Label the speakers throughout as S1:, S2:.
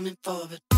S1: coming for,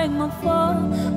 S2: break my fall.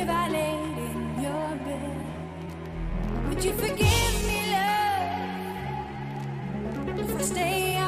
S2: if I in your bed. Would you forgive me, love, if I stay?